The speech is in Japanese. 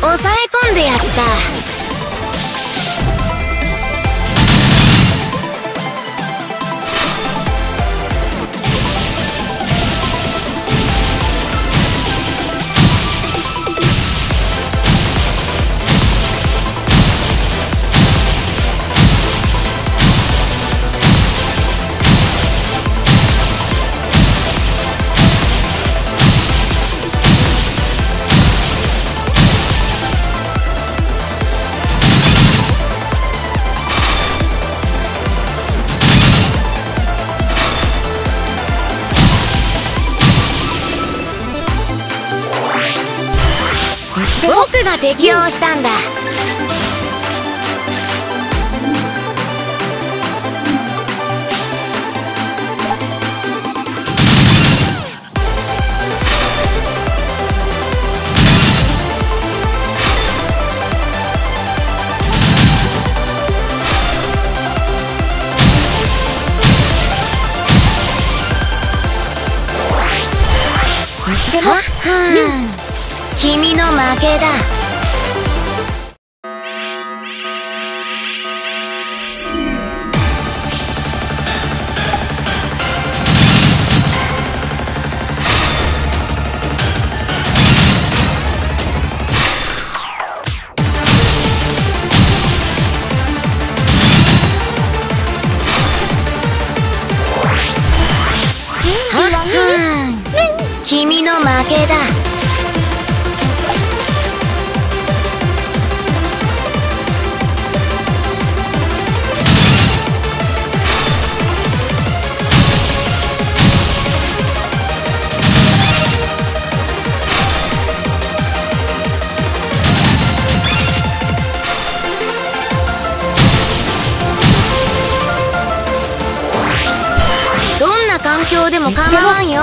抑え込んでやった。僕が適応したんだ。はっはん君の負けだ。君の負けだ環境でも構わんよ。